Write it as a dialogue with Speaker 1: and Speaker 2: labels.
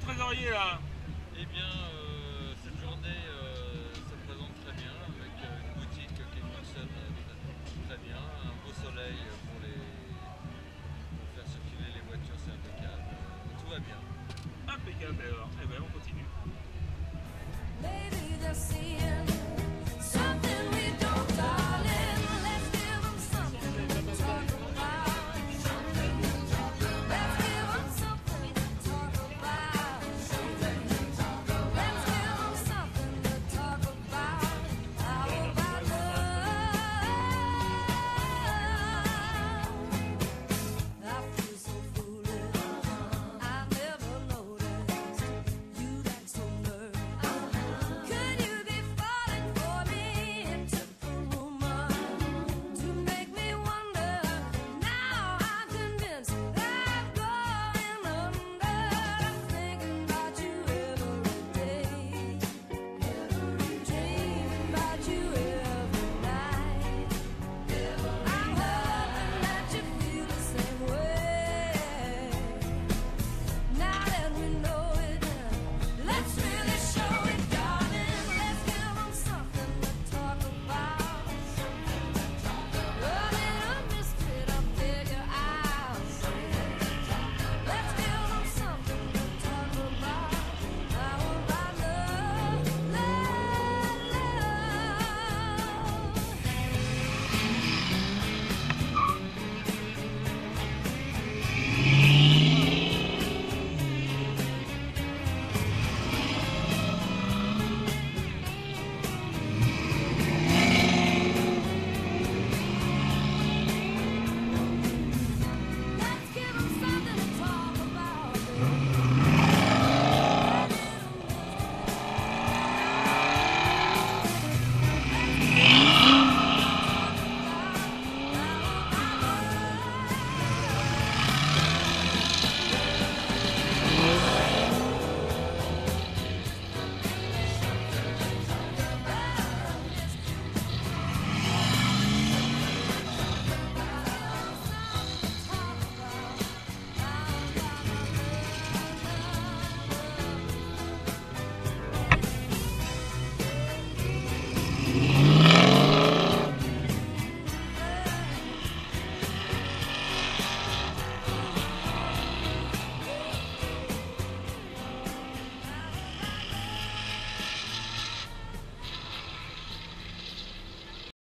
Speaker 1: Trésorier là
Speaker 2: Eh bien, euh, cette journée euh, se présente très bien avec euh, une boutique qui fonctionne euh, très, bien, un beau soleil pour, les, pour faire circuler les voitures, c'est impeccable. Tout va bien.
Speaker 1: Impeccable alors.